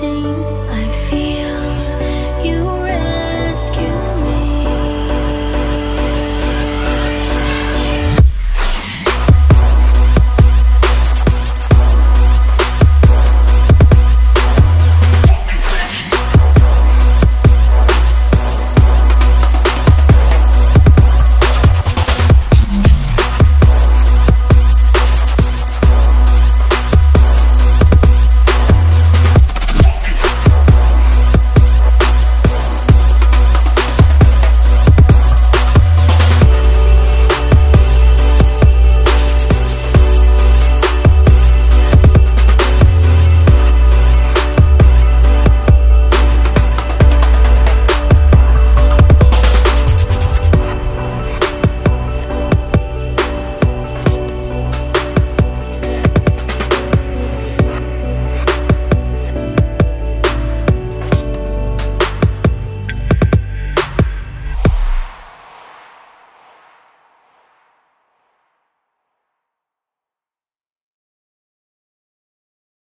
心。